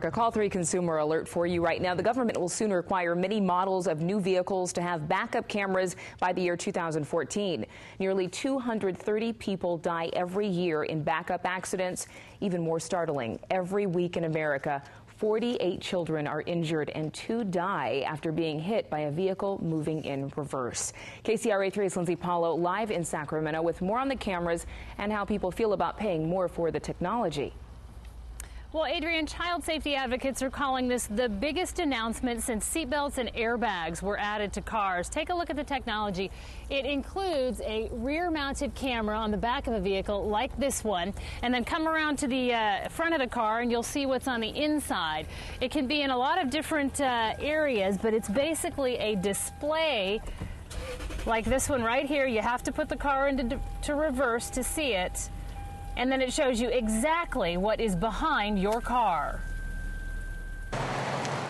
A call 3 consumer alert for you right now. The government will soon require many models of new vehicles to have backup cameras by the year 2014. Nearly 230 people die every year in backup accidents. Even more startling, every week in America, 48 children are injured and two die after being hit by a vehicle moving in reverse. KCRA 3's Lynsey Paulo live in Sacramento with more on the cameras and how people feel about paying more for the technology. Well, Adrian, child safety advocates are calling this the biggest announcement since seatbelts and airbags were added to cars. Take a look at the technology. It includes a rear mounted camera on the back of a vehicle like this one, and then come around to the uh, front of the car and you'll see what's on the inside. It can be in a lot of different uh, areas, but it's basically a display like this one right here. You have to put the car into to reverse to see it and then it shows you exactly what is behind your car.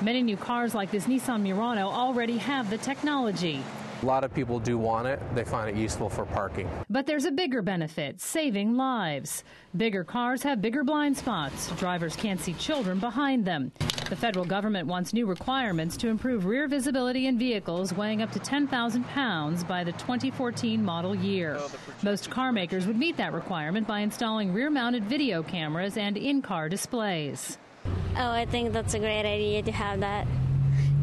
Many new cars like this Nissan Murano already have the technology. A lot of people do want it. They find it useful for parking. But there's a bigger benefit saving lives. Bigger cars have bigger blind spots. Drivers can't see children behind them. The federal government wants new requirements to improve rear visibility in vehicles weighing up to 10,000 pounds by the 2014 model year. Most car makers would meet that requirement by installing rear mounted video cameras and in car displays. Oh, I think that's a great idea to have that.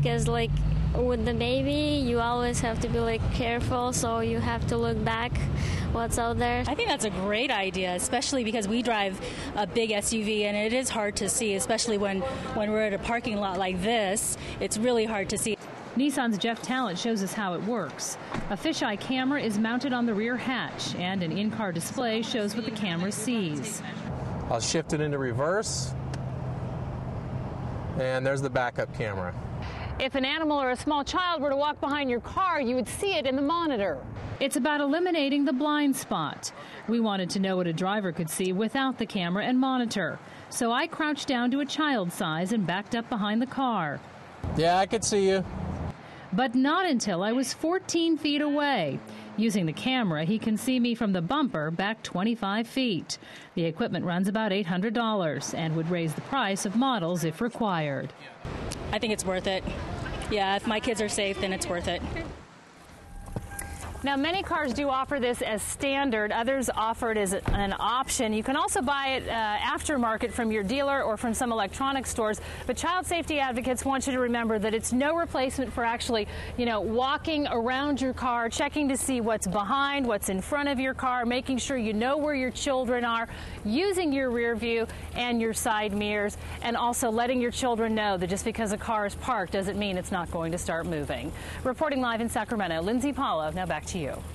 Because, like, with the baby, you always have to be like careful, so you have to look back what's out there. I think that's a great idea, especially because we drive a big SUV and it is hard to see, especially when when we're at a parking lot like this. It's really hard to see. Nissan's Jeff Talent shows us how it works. A fisheye camera is mounted on the rear hatch, and an in-car display shows what the camera sees. I'll shift it into reverse, and there's the backup camera. If an animal or a small child were to walk behind your car, you would see it in the monitor. It's about eliminating the blind spot. We wanted to know what a driver could see without the camera and monitor. So I crouched down to a child size and backed up behind the car. Yeah, I could see you. But not until I was 14 feet away. Using the camera, he can see me from the bumper back 25 feet. The equipment runs about $800 and would raise the price of models if required. I think it's worth it. Yeah, if my kids are safe, then it's worth it. Now, many cars do offer this as standard. Others offer it as an option. You can also buy it uh, aftermarket from your dealer or from some electronic stores. But child safety advocates want you to remember that it's no replacement for actually, you know, walking around your car, checking to see what's behind, what's in front of your car, making sure you know where your children are, using your rear view and your side mirrors, and also letting your children know that just because a car is parked doesn't mean it's not going to start moving. Reporting live in Sacramento, Lynsey Paulo. Now back to you.